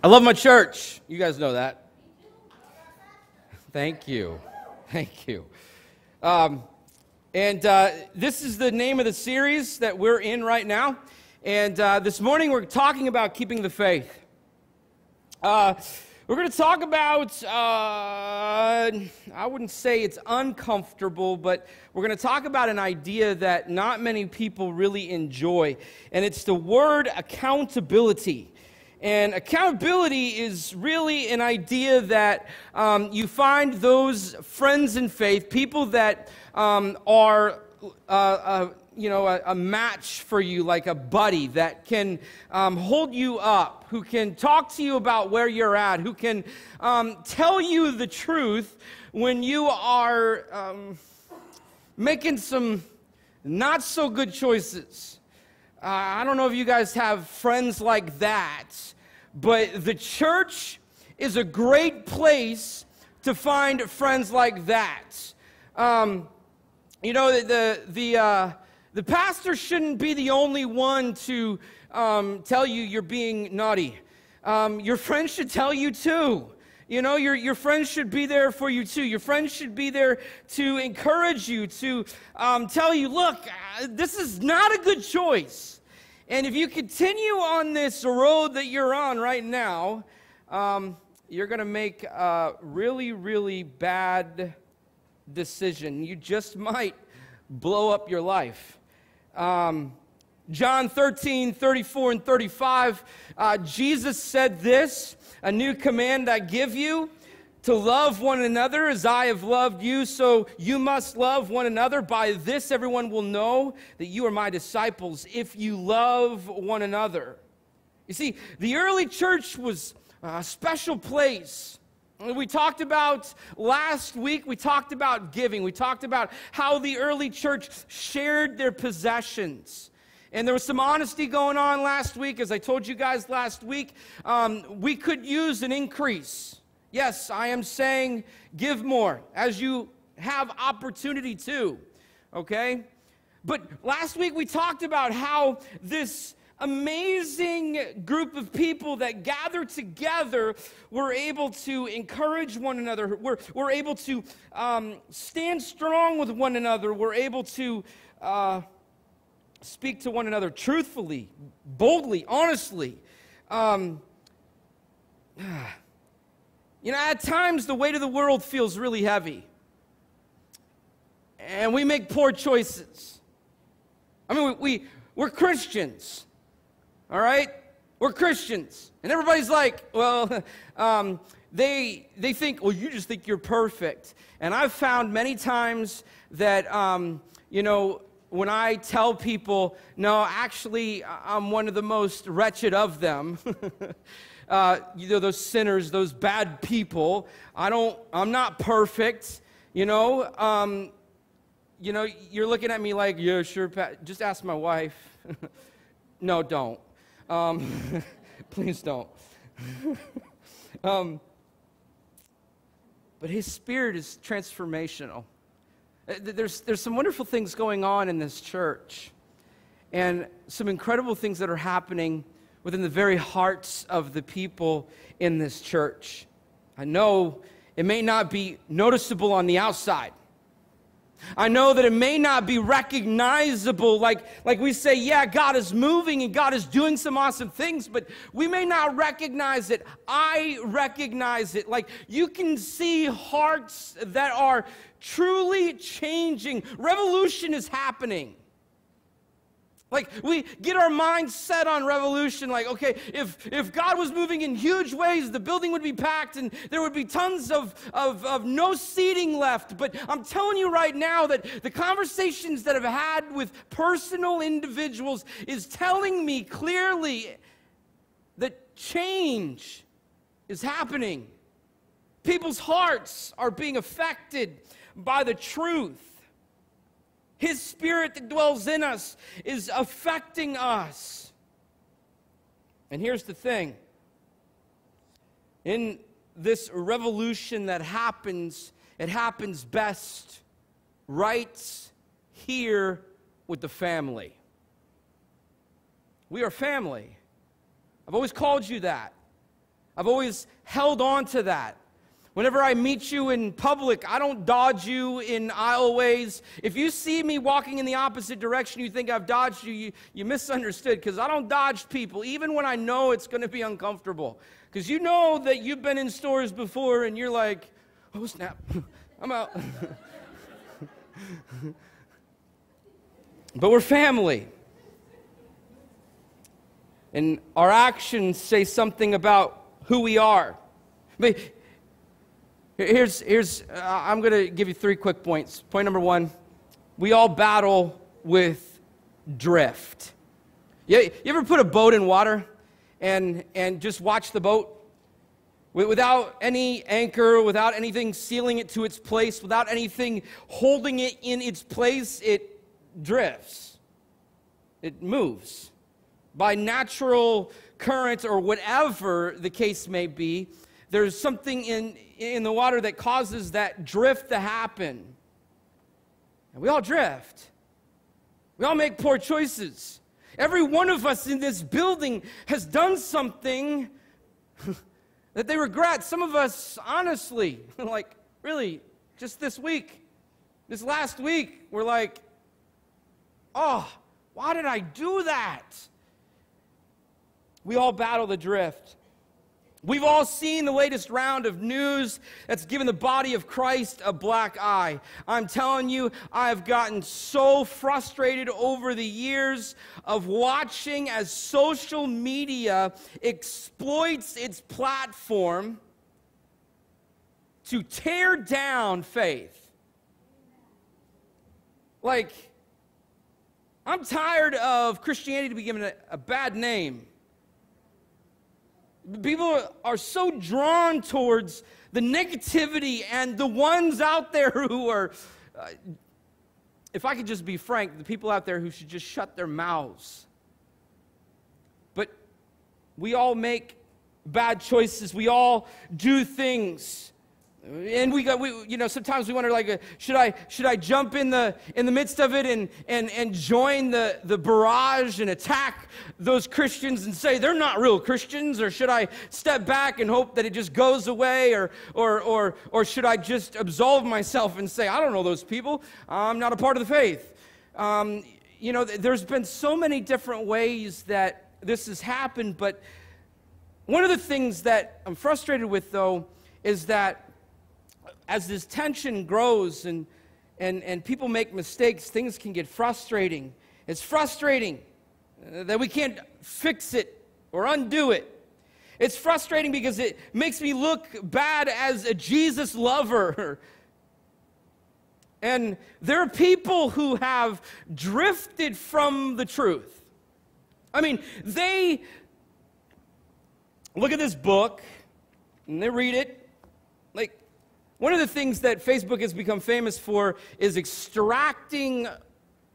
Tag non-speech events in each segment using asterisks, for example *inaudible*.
I love my church. You guys know that. Thank you. Thank you. Um, and uh, this is the name of the series that we're in right now. And uh, this morning we're talking about keeping the faith. Uh, we're going to talk about, uh, I wouldn't say it's uncomfortable, but we're going to talk about an idea that not many people really enjoy. And it's the word accountability. And accountability is really an idea that um, you find those friends in faith, people that um, are, uh, uh, you know, a, a, match for you, like a buddy that can um, hold you up, who can talk to you about where you're at, who can um, tell you the truth when you are um, making some not so good choices. Uh, I don't know if you guys have friends like that, but the church is a great place to find friends like that. Um, you know, the, the, uh, the pastor shouldn't be the only one to um, tell you you're being naughty. Um, your friends should tell you too. You know, your, your friends should be there for you too. Your friends should be there to encourage you, to um, tell you, look, uh, this is not a good choice. And if you continue on this road that you're on right now, um, you're going to make a really, really bad decision. You just might blow up your life. Um, John 13, 34, and 35, uh, Jesus said this A new command I give you to love one another as I have loved you, so you must love one another. By this, everyone will know that you are my disciples if you love one another. You see, the early church was a special place. We talked about last week, we talked about giving. We talked about how the early church shared their possessions. And there was some honesty going on last week. As I told you guys last week, um, we could use an increase. Yes, I am saying give more as you have opportunity to, okay? But last week we talked about how this amazing group of people that gathered together were able to encourage one another, were, were able to um, stand strong with one another, We were able to. Uh, speak to one another truthfully, boldly, honestly. Um, *sighs* you know, at times the weight of the world feels really heavy. And we make poor choices. I mean, we, we, we're Christians, all right? We're Christians. And everybody's like, well, *laughs* um, they, they think, well, you just think you're perfect. And I've found many times that, um, you know, when I tell people, no, actually, I'm one of the most wretched of them. *laughs* uh, you know, those sinners, those bad people. I don't, I'm not perfect. You know, um, you know, you're looking at me like, yeah, sure, Pat. Just ask my wife. *laughs* no, don't. Um, *laughs* please don't. um, but his spirit is transformational. Uh, there's, there's some wonderful things going on in this church, and some incredible things that are happening within the very hearts of the people in this church. I know it may not be noticeable on the outside. I know that it may not be recognizable, like, like we say, yeah, God is moving and God is doing some awesome things, but we may not recognize it. I recognize it. Like you can see hearts that are truly changing. Revolution is happening. Like we get our minds set on revolution, like, okay, if, if God was moving in huge ways, the building would be packed and there would be tons of, of, of no seating left. But I'm telling you right now that the conversations that I've had with personal individuals is telling me clearly that change is happening. People's hearts are being affected by the truth. His spirit that dwells in us is affecting us. And here's the thing in this revolution that happens, it happens best right here with the family. We are family. I've always called you that. I've always held on to that. Whenever I meet you in public, I don't dodge you in aisleways. If you see me walking in the opposite direction, you think I've dodged you, you, you misunderstood because I don't dodge people, even when I know it's going to be uncomfortable. Because you know that you've been in stores before and you're like, oh, snap, *laughs* I'm out. *laughs* but we're family. And our actions say something about who we are. But here's, here's uh, I'm going to give you three quick points. Point number one we all battle with drift. You, you ever put a boat in water and, and just watch the boat? Without any anchor, without anything sealing it to its place, without anything holding it in its place, it drifts. It moves. By natural current or whatever the case may be, there's something in, in the water that causes that drift to happen. And we all drift. We all make poor choices. Every one of us in this building has done something *laughs* that they regret. Some of us, honestly, *laughs* like, really, just this week, this last week, we're like, oh, why did I do that? We all battle the drift. We've all seen the latest round of news that's given the body of Christ a black eye. I'm telling you, I've gotten so frustrated over the years of watching as social media exploits its platform to tear down faith. Like, I'm tired of Christianity to be given a, a bad name. People are so drawn towards the negativity and the ones out there *laughs* who are, uh, if I could just be frank, the people out there who should just shut their mouths. But we all make bad choices, we all do things and we got, we, you know, sometimes we wonder, like, uh, should I, should I jump in the, in the midst of it and, and, and join the, the barrage and attack those Christians and say they're not real Christians? Or should I step back and hope that it just goes away? Or, or, or, or should I just absolve myself and say, I don't know those people. I'm not a part of the faith. Um, you know, there's been so many different ways that this has happened, but one of the things that I'm frustrated with, though, is that as this tension grows and, and, and people make mistakes, things can get frustrating. It's frustrating uh, that we can't fix it or undo it. It's frustrating because it makes me look bad as a Jesus lover. *laughs* And there are people who have drifted from the truth. I mean, they look at this book and they read it one of the things that Facebook has become famous for is extracting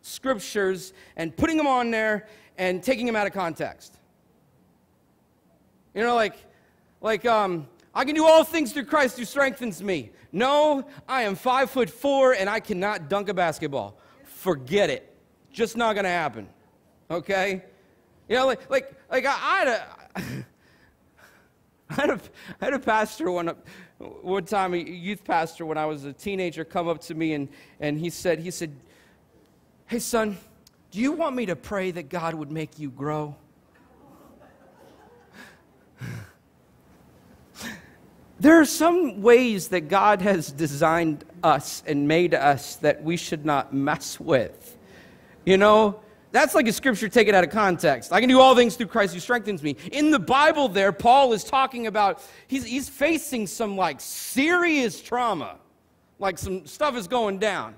scriptures and putting them on there and taking them out of context. You know, like, like um, I can do all things through Christ who strengthens me. No, I am five foot four and I cannot dunk a basketball. Forget it. Just not going to happen. Okay? You know, like, like, like I, I had a. *laughs* I had a, I had a pastor one, one time, a youth pastor, when I was a teenager, come up to me and, and he said, he said, Hey, son, do you want me to pray that God would make you grow? there are some ways that God has designed us and made us that we should not mess with. You know, that's like a scripture taken out of context. I can do all things through Christ who strengthens me. In the Bible, there, Paul is talking about, he's, he's facing some like serious trauma. Like some stuff is going down.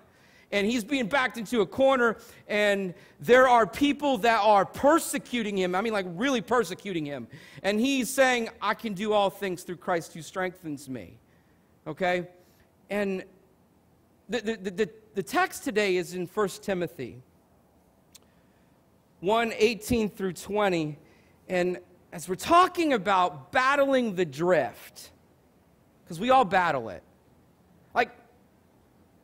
And he's being backed into a corner, and there are people that are persecuting him. I mean, like really persecuting him. And he's saying, I can do all things through Christ who strengthens me. Okay? And the, the, the, the text today is in 1 Timothy. 1 18 through 20. And as we're talking about battling the drift, because we all battle it. Like,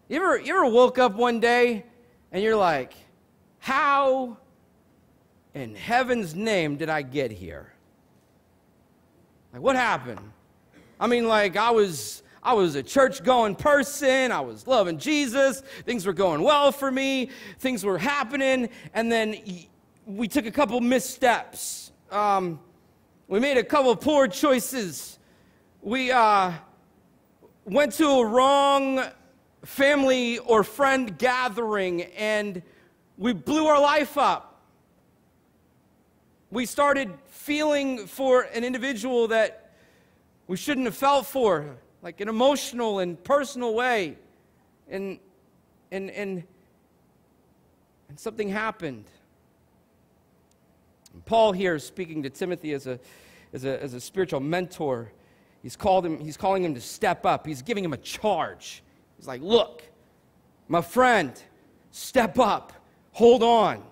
you ever, you ever woke up one day and you're like, how in heaven's name did I get here? Like, what happened? I mean, like, I was. I was a church going person. I was loving Jesus. Things were going well for me. Things were happening. And then we took a couple missteps. Um, we made a couple poor choices. We uh, went to a wrong family or friend gathering and we blew our life up. We started feeling for an individual that we shouldn't have felt for, like an emotional and personal way. And, and, and, and something happened. Paul here is speaking to Timothy as a, as a, as a spiritual mentor. He's, called him, he's calling him to step up. He's giving him a charge. He's like, Look, my friend, step up, hold on.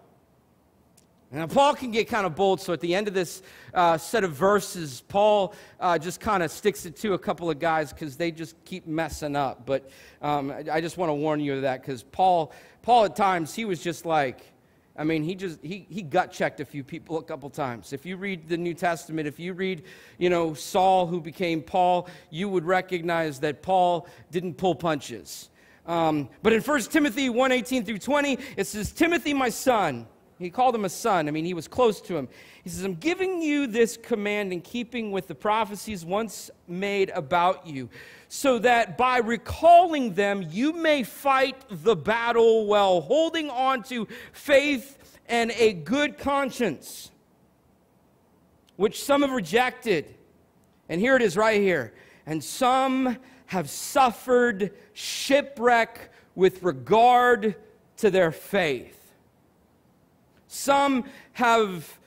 And Paul can get kind of bold, so at the end of this uh, set of verses, Paul uh, just kind of sticks it to a couple of guys because they just keep messing up. But um, I just want to warn you of that because Paul, Paul at times he was just like, I mean, he just he, he gut checked a few people a couple times. If you read the New Testament, if you read, you know, Saul who became Paul, you would recognize that Paul didn't pull punches. Um, but in 1 Timothy 1 18 through 20, it says, Timothy, my son, he called him a son. I mean, he was close to him. He says, I'm giving you this command in keeping with the prophecies once made about you, so that by recalling them, you may fight the battle well, holding on to faith and a good conscience, which some have rejected. And here it is right here. And some have suffered shipwreck with regard to their faith. Some have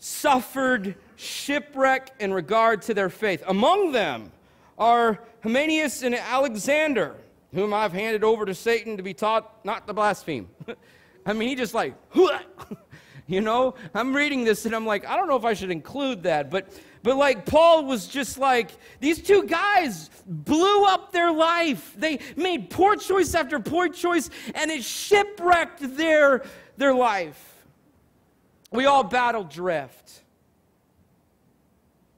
suffered shipwreck in regard to their faith. Among them are Hymenaeus and Alexander, whom I've handed over to Satan to be taught not to blaspheme. *laughs* I mean, he just like, *laughs* you know, I'm reading this and I'm like, I don't know if I should include that, but but like Paul was just like, these two guys blew up their life. They made poor choice after poor choice, and it shipwrecked their, their life. We all battle drift.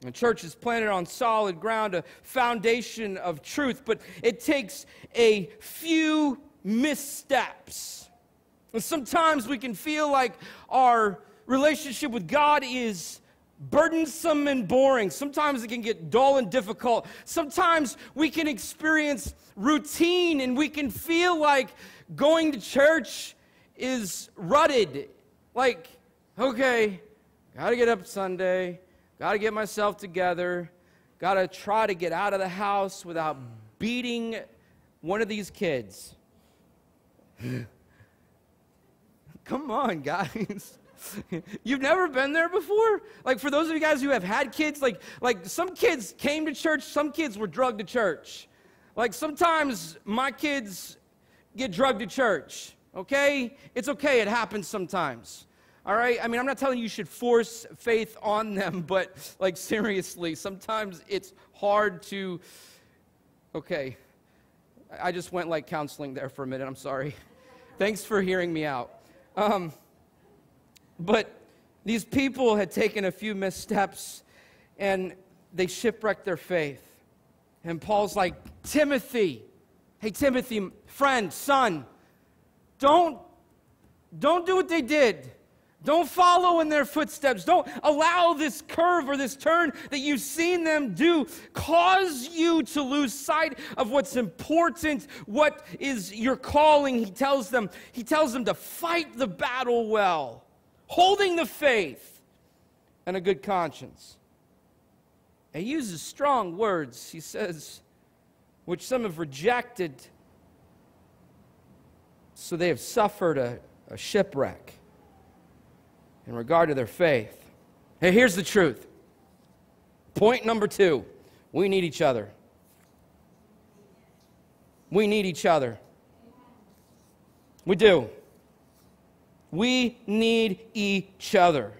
The church is planted on solid ground, a foundation of truth, but it takes a few missteps. And sometimes we can feel like our relationship with God is burdensome and boring. Sometimes it can get dull and difficult. Sometimes we can experience routine and we can feel like going to church is rutted. Like, okay, got to get up Sunday, got to get myself together, got to try to get out of the house without beating one of these kids. *laughs* Come on, guys. *laughs* You've never been there before? Like for those of you guys who have had kids, like like some kids came to church, some kids were drugged to church. Like sometimes my kids get drugged to church. Okay? It's okay, it happens sometimes. All right? I mean, I'm not telling you you should force faith on them, *laughs* but like seriously, sometimes it's hard to. Okay. I just went like counseling there for a minute. I'm sorry. *laughs* Thanks for hearing me out. Um, but these people had taken a few missteps and they shipwrecked their faith. And Paul's like, Timothy, hey, Timothy, friend, son, don't, don't do what they did. Don't follow in their footsteps. Don't allow this curve or this turn that you've seen them do cause you to lose sight of what's important, what is your calling. He tells them, he tells them to fight the battle well, holding the faith and a good conscience. And he uses strong words. He says, which some have rejected so they have suffered a, a shipwreck in regard to their faith. Hey, here's the truth. Point number two we need each other. We need each other. We do. We need each other.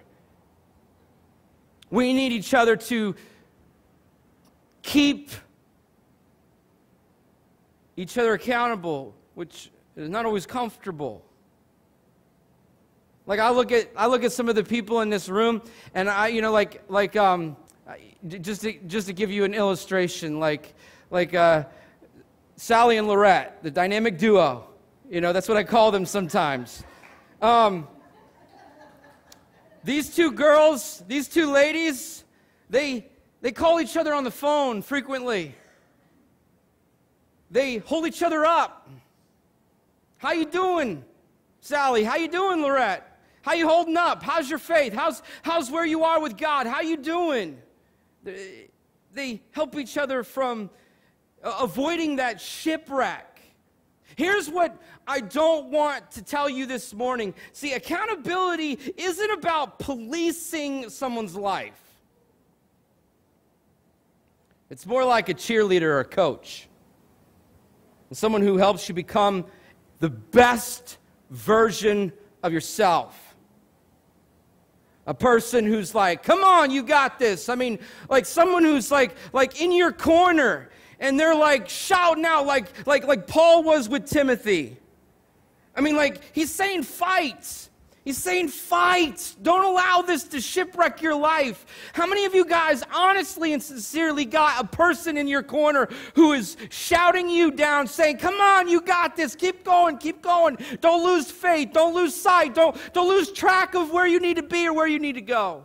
We need each other to keep each other accountable, which it's not always comfortable. Like I look at I look at some of the people in this room, and I you know like like um just, to, just to give you an illustration, like, like uh, Sally and Lorette, the dynamic duo. You know, that's what I call them sometimes. Um, these two girls, these two ladies, they, they call each other on the phone frequently. They hold each other up. How you doing, Sally? How you doing, Lorette? How you holding up? How's your faith? How's, how's where you are with God? How you doing? They help each other from avoiding that shipwreck. Here's what I don't want to tell you this morning. See, accountability isn't about policing someone's life. It's more like a cheerleader or a coach. Someone who helps you become the best version of yourself. A person who's like, come on, you got this. I mean, like someone who's like, like in your corner and they're like shouting out like, like, like Paul was with Timothy. I mean, like, he's saying fight. He's saying fight. Don't allow this to shipwreck your life. How many of you guys honestly and sincerely got a person in your corner who is shouting you down, saying, Come on, you got this. Keep going, keep going. Don't lose faith. Don't lose sight. Don't, don't lose track of where you need to be or where you need to go.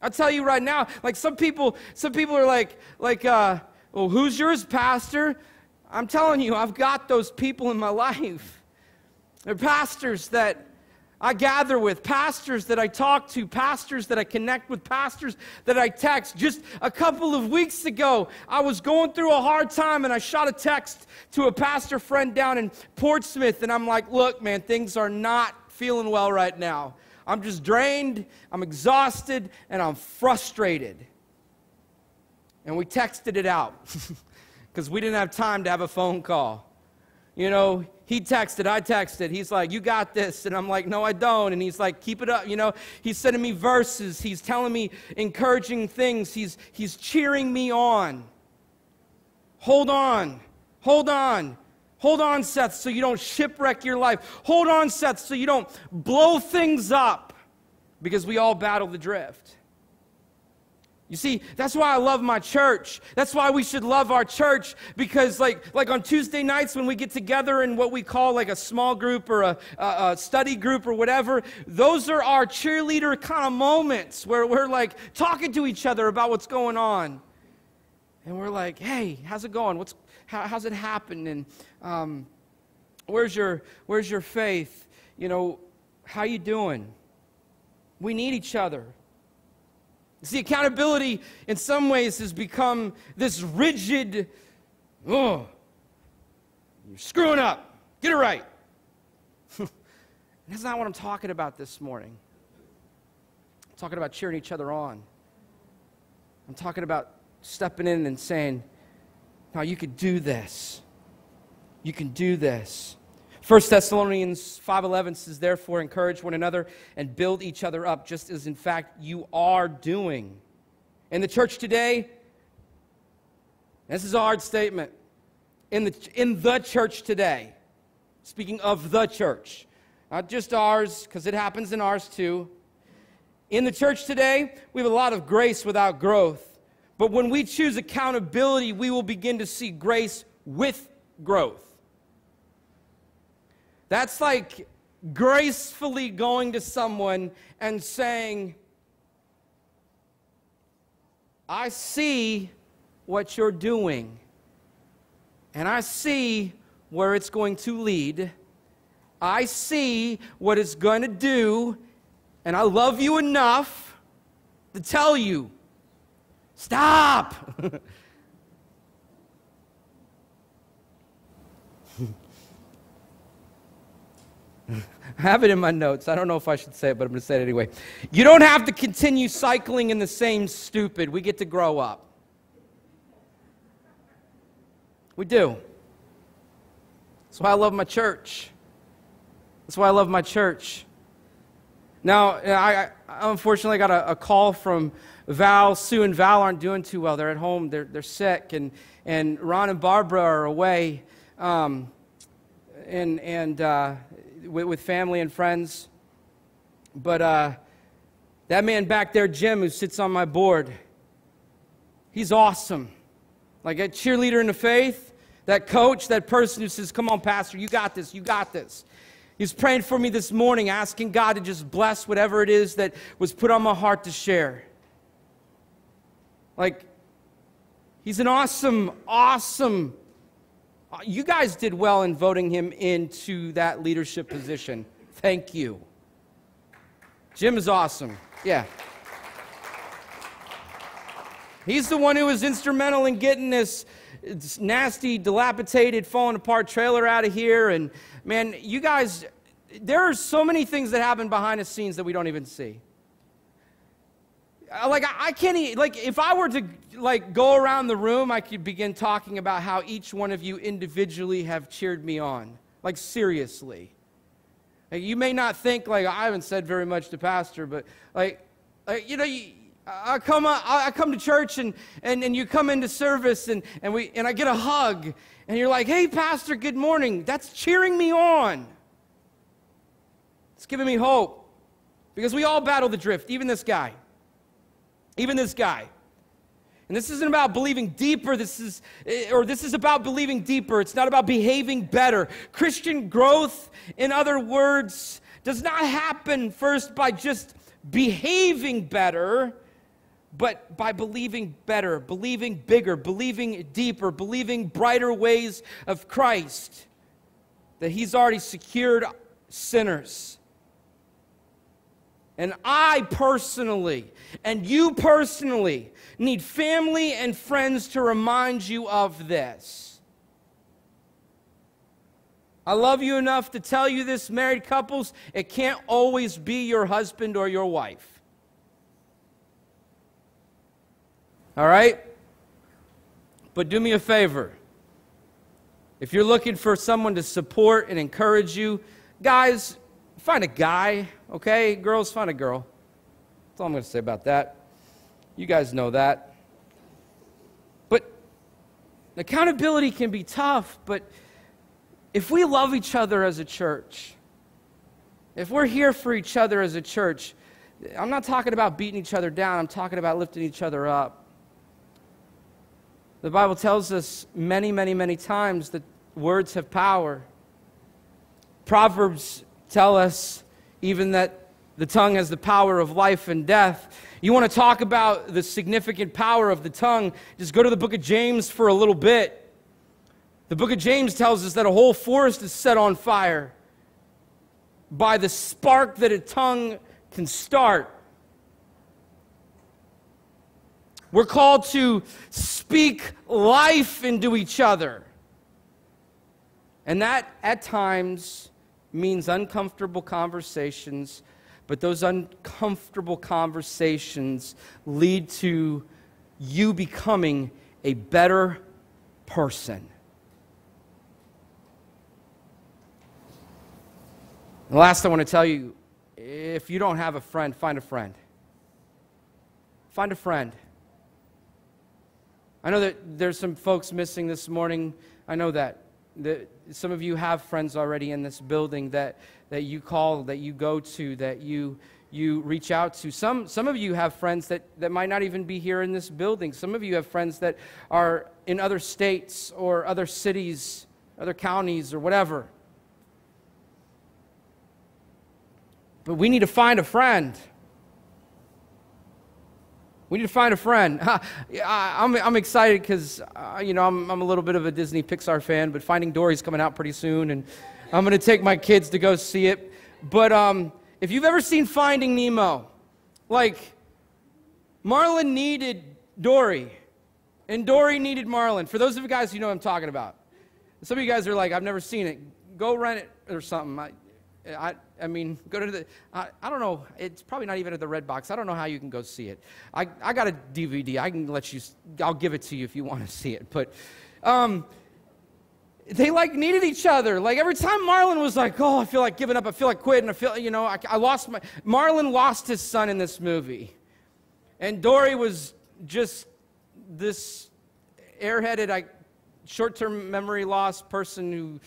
I'll tell you right now, like some people, some people are like, like, uh, well, who's yours, Pastor? I'm telling you, I've got those people in my *laughs* life. They're pastors that I gather with, pastors that I talk to, pastors that I connect with, pastors that I text. Just a couple of weeks ago, I was going through a hard time and I shot a text to a pastor friend down in Portsmouth, and I'm like, look, man, things are not feeling well right now. I'm just drained, I'm exhausted, and I'm frustrated. And we texted it out *laughs* because we didn't have time to have a phone call. You know, he texted, I texted. He's like, You got this. And I'm like, No, I don't. And he's like, Keep it up. You know, he's sending me verses. He's telling me encouraging things. He's, he's cheering me on. Hold on. Hold on. Hold on, Seth, so you don't shipwreck your life. Hold on, Seth, so you don't blow things up because we all battle the drift. You see, that's why I love my church. That's why we should love our church because, like, like on Tuesday nights when we get together in what we call like a small group or a, a, a study group or whatever, those are our cheerleader kind of moments where we're like talking to each other about what's going on. And we're like, hey, how's it going? What's, how, how's it happen? And um, where's, your, where's your faith? You know, how you doing? We need each other. See, accountability in some ways has become this rigid, oh, you're screwing up, get it right. *laughs* That's not what I'm talking about this morning. I'm talking about cheering each other on. I'm talking about stepping in and saying, now you could do this. You can do this. 1 Thessalonians 5:11 says therefore encourage one another and build each other up just as in fact you are doing. In the church today this is a hard statement. In the in the church today. Speaking of the church, not just ours cuz it happens in ours too. In the church today, we have a lot of grace without growth. But when we choose accountability, we will begin to see grace with growth. That's like gracefully going to someone and saying, I see what you're doing, and I see where it's going to lead. I see what it's going to do, and I love you enough to tell you stop. *laughs* I *laughs* have it in my notes. I don't know if I should say it, but I'm going to say it anyway. You don't have to continue cycling in the same stupid. We get to grow up. We do. That's why I love my church. That's why I love my church. Now, I, I unfortunately got a, a, call from Val. Sue and Val aren't doing too well. They're at home, they're, they're sick, and, and Ron and Barbara are away. Um, and and uh, with, with family and friends. But uh, that man back there, Jim, who sits on my board, He's awesome. Like a cheerleader in the faith, that coach, that person who says, Come on, Pastor, you got this, you got this. He's praying for me this morning, asking God to just bless whatever it is that was put on my heart to share. Like, he's an awesome, awesome. You guys did well in voting him into that leadership position. Thank you. Jim is awesome. Yeah. He's the one who was instrumental in getting this nasty, dilapidated, falling apart trailer out of here. And man, you guys, there are so many things that happen behind the scenes that we don't even see. Uh, like I can't even, like if I were to like go around the room, I could begin talking about how each one of you individually have cheered me on. Like seriously. Like, you may not think like I haven't said very much to pastor, but like, like you know, you, I come, I come to church and, and, and you come into service and, and, we, and I get a hug and you're like, hey, Pastor, good morning. That's cheering me on. It's giving me hope because we all battle the drift, even this guy. Even this guy. And this isn't about believing deeper, this is eh, or this is about believing deeper. It's not about behaving better. Christian growth, in other words, does not happen first by just behaving better but by believing better, believing bigger, believing deeper, believing brighter ways of Christ, that He's already secured sinners. And I personally, and you personally, need family and friends to remind you of this. I love you enough to tell you this, married couples, it can't always be your husband or your wife. All right? But do me a favor. If you're looking for someone to support and encourage you, guys, find a guy, okay? Girls, find a girl. All I'm going to say about that. You guys know that. But accountability can be tough, but if we love each other as a church, if we're here for each other as a church, I'm not talking about beating each other down, I'm talking about lifting each other up. The Bible tells us many, many, many times that words have power. Proverbs tell us even that the tongue has the power of life and death. You want to talk about the significant power of the tongue? Just go to the book of James for a little bit. The book of James tells us that a whole forest is set on fire by the spark that a tongue can start. We're called to speak life into each other. And that at times means uncomfortable conversations, but those uncomfortable conversations lead to you becoming a better person. And last, I want to tell you if you don't have a friend, find a friend. Find a friend. I know that there's some folks missing this morning. I know that. That some of you have friends already in this building that, that you call, that you go to, that you, you reach out to. Some, some of you have friends that, that might not even be here in this building. Some of you have friends that are in other states or other cities, other counties, or whatever. But we need to find a friend. We need to find a friend. *laughs* I'm, I'm excited because, uh, you know, I'm, I'm a little bit of a Disney Pixar fan, but Finding Dory's coming out pretty soon, and I'm going to take my kids to go see it. But um, if you've ever seen Finding Nemo, like, Marlin needed Dory, and Dory needed Marlin. For those of you guys who know what I'm talking about, some of you guys are like, I've never seen it. Go rent it or something. I, I, I mean, go to the, I, I don't know, it's probably not even at the Red Box. I don't know how you can go see it. I, I got a DVD. I can let you, I'll give it to you if you *laughs* want to see it. But um, they like needed each other. Like every time Marlin was like, oh, I feel like giving up, I feel like quitting, I feel, you know, I, I lost my, Marlin lost his son in this movie. And Dory was just this airheaded, like, short term memory loss person who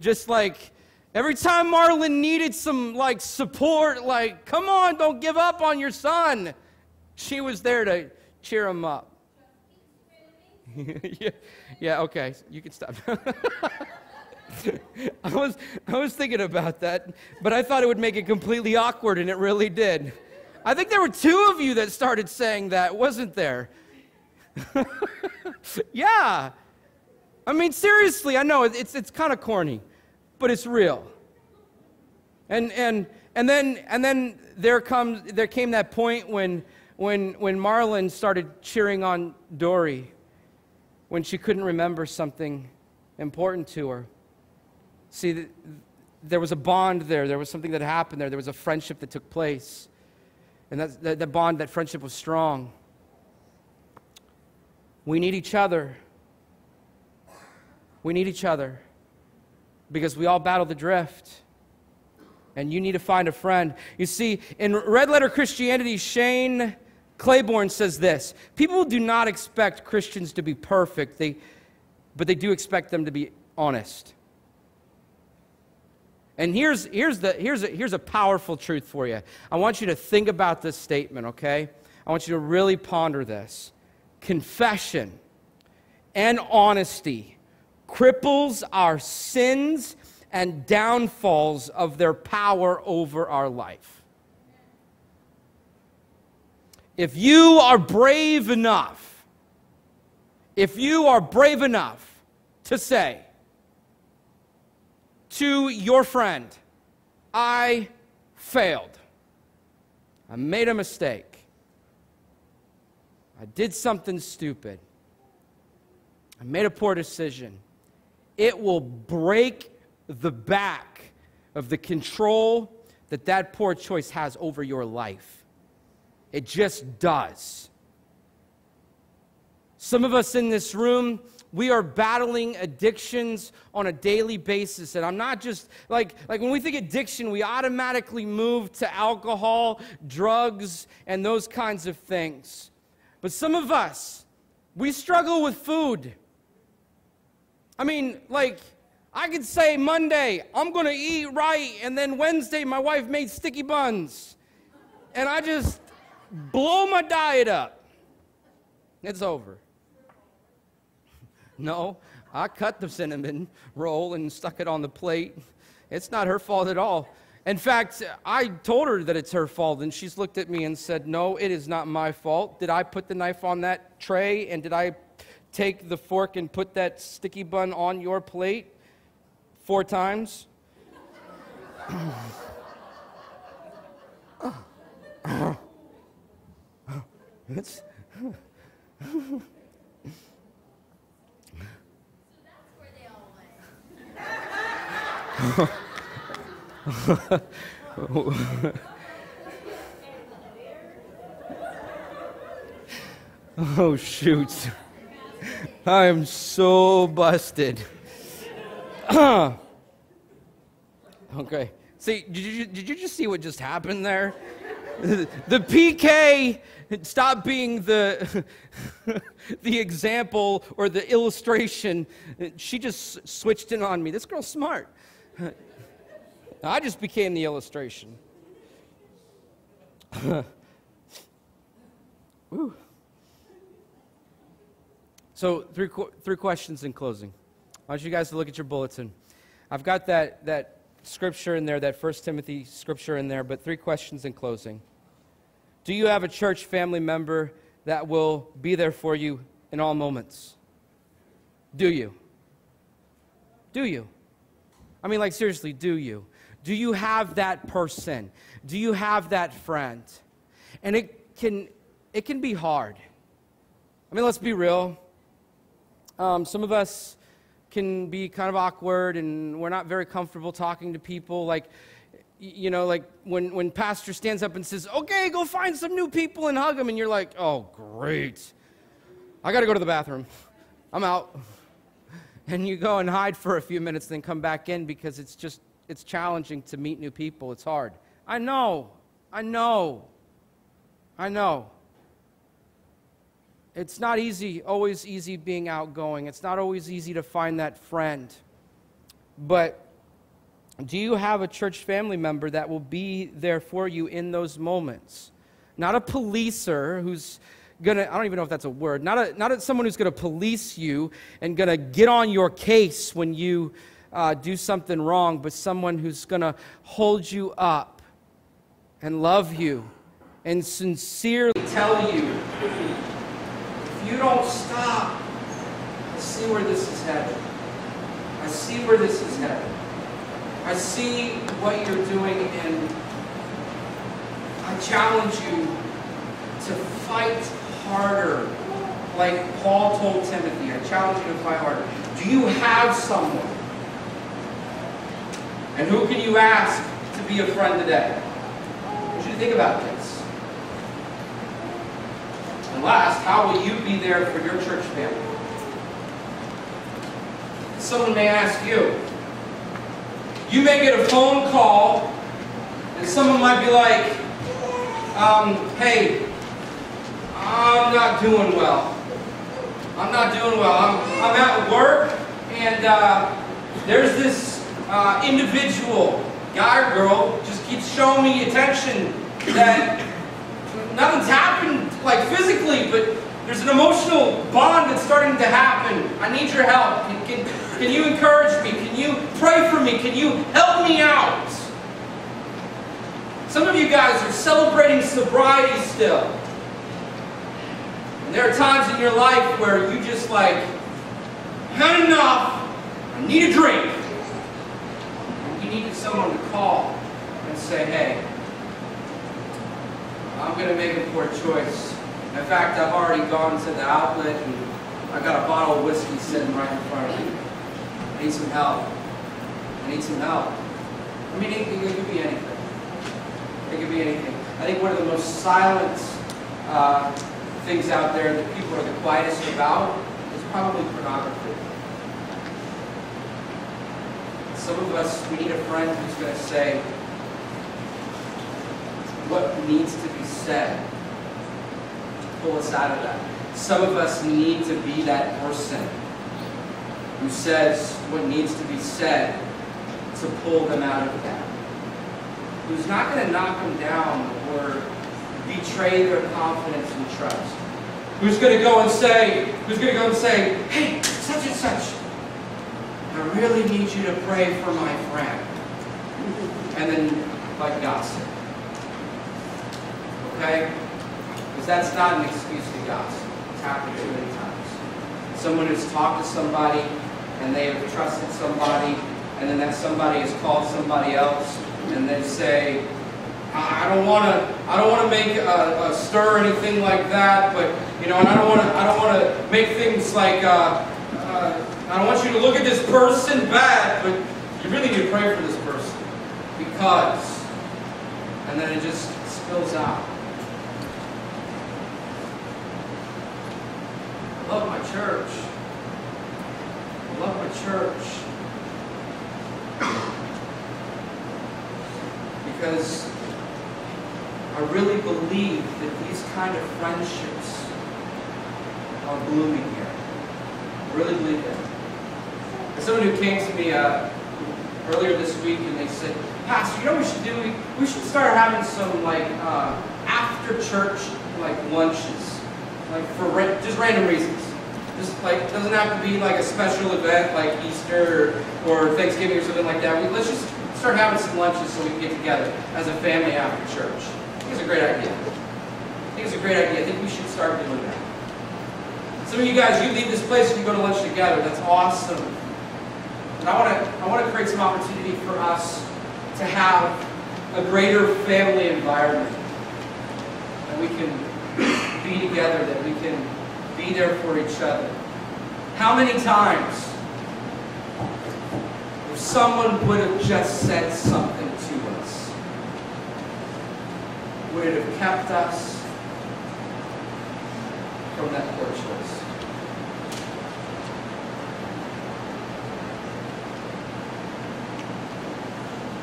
just like, Every time Marlin needed some like support, like, come on, don't give up on your son, she was there to cheer him up. *laughs* yeah, yeah, okay, you can stop. *laughs* I was, I was thinking about that, but I thought it would make it completely awkward, and it really did. I think there were two of you that started saying that, wasn't there? *laughs* yeah. I mean, seriously, I know it's, it's kind of corny, but it's real. And, and, and, then, and then there, comes, there came that point when, when, when Marlin started cheering on Dory when she couldn't remember something important to her. See, there was a bond there. There was something that happened there. There was a friendship that took place. And that, that, that bond, that friendship was strong. We need each other. We need each other because we all battle the drift. And you need to find a friend. You see, in Red Letter Christianity, Shane Claiborne says this People do not expect Christians to be perfect, they, but they do expect them to be honest. And here's, here's, the, here's, a, here's a powerful truth for you. I want you to think about this statement, okay? I want you to really ponder this. Confession and honesty cripples our sins and downfalls of their power over our life. If you are brave enough, if you are brave enough to say, to your friend, I failed. I made a mistake. I did something stupid. I made a poor decision. It will break the back of the control that that poor choice has over your life. It just does. Some of us in this room, we are battling addictions on a daily basis and i'm not just like like when we think addiction we automatically move to alcohol drugs and those kinds of things but some of us we struggle with food i mean like i could say monday i'm going to eat right and then wednesday my wife made sticky buns and i just blow my diet up it's over *laughs* no, I cut the cinnamon roll and stuck it on the plate. It's not her fault at all. In fact, I told her that it's her fault, and she's looked at me and said, No, it is not my fault. Did I put the knife on that tray, and did I take the fork and put that sticky bun on your plate four times? it's. *laughs* oh, shoot. I am so busted. *clears throat* okay. See, did you, did you just see what just happened there? *laughs* the PK stopped being the, *laughs* the example or the illustration. She just switched in on me. This girl's smart. I just became the illustration. *laughs* so, three, three questions in closing. I want you guys to look at your bulletin. I've got that, that scripture in there, that First Timothy scripture in there, but three questions in closing. Do you have a church family member that will be there for you in all moments? Do you? Do you? I mean, like, seriously, do you? Do you have that person? Do you have that friend? And it can, it can be hard. I mean, let's be real. Um, some of us can be kind of awkward and we're not very comfortable talking to people. Like, you know, like when, when pastor stands up and says, okay, go find some new people and hug them, and you're like, oh, great. I got to go to the bathroom. I'm out *laughs* and you go and hide for a few minutes, then come back in because it's just, it's challenging to meet new people. It's hard. I know. I know. I know. It's not easy, always easy being outgoing. It's not always easy to find that friend. But do you have a church family member that will be there for you in those moments? Not a policer who's gonna, I don't even know if that's a word, not, a, not a, someone who's gonna police you and gonna get on your case when you uh, do something wrong, but someone who's gonna hold you up and love you and sincerely tell you you don't stop, I see where this is headed. I see where this is headed. I see what you're doing, and I challenge you to fight harder, like Paul told Timothy. I challenge you to fight harder. Do you have someone? And who can you ask to be a friend today? What you think about. And last, how will you be there for your church family? Someone may ask you. You may get a phone call, and someone might be like, um, hey, I'm not doing well. I'm not doing well. I'm, I'm at work, and uh, there's this uh, individual, guy or girl, just keeps showing me attention that nothing's happened, like physically, but there's an emotional bond that's starting to happen. I need your help. Can, can, can you encourage me? Can you pray for me? Can you help me out? Some of you guys are celebrating sobriety still. And there are times in your life where you just like, had enough, I need a drink. And you needed someone to call and say, hey, I'm going to make a poor choice. In fact, I've already gone to the outlet and I've got a bottle of whiskey sitting right in front of me. I need some help. I need some help. I mean, it, it could be anything. It could be anything. I think one of the most silent uh, things out there that people are the quietest about is probably pornography. Some of us, we need a friend who's going to say what needs to be said to pull us out of that. Some of us need to be that person who says what needs to be said to pull them out of that who's not going to knock them down or betray their confidence and trust. Who's going to go and say, who's going to go and say, hey, such and such, I really need you to pray for my friend. And then, like gossip. Okay? Because that's not an excuse to gossip. It's happened too many times. Someone has talked to somebody, and they have trusted somebody, and then that somebody has called somebody else, and they say, I don't want to, I don't want to make a, a, stir or anything like that, but you know, and I don't want to, I don't want to make things like, uh, uh, I don't want you to look at this person bad, but you really need to pray for this person because, and then it just spills out. I love my church. I love my church. because I really believe that these kind of friendships are blooming here. I really believe that. There's someone who came to me uh, earlier this week and they said, Pastor, you know what we should do? We, we should start having some like uh, after church like lunches, like for just random reasons. Just like doesn't have to be like a special event like Easter or, or Thanksgiving or something like that. We, let's just start having some lunches so we can get together as a family after church. I think it's a great idea. I think it's a great idea. I think we should start doing that. Some of you guys, you leave this place and you go to lunch together. That's awesome. And I want to I want to create some opportunity for us to have a greater family environment. That we can be together, that we can be there for each other. How many times if someone would have just said something to us, would it have kept us from that poor choice?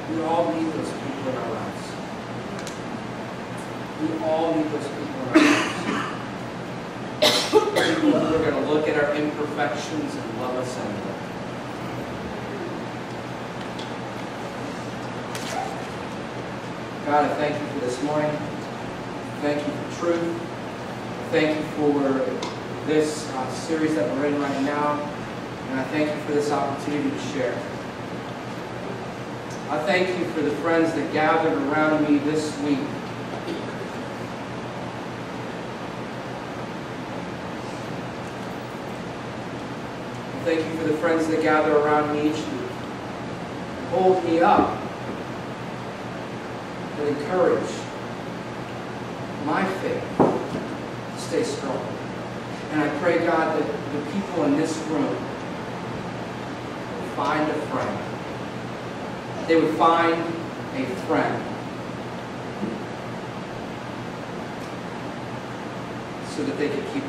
We all need those people in our lives. We all need those people in our lives. Are going to look at our imperfections and love us anyway. God, I thank you for this morning. Thank you for truth. thank you for this uh, series that we're in right now, and I thank you for this opportunity to share. I thank you for the friends that gathered around me this week. I thank you for the friends that gather around me each week. Hold me up and encourage my faith to stay strong. And I pray, God, that the people in this room will find a friend. They would find a friend. So that they could keep.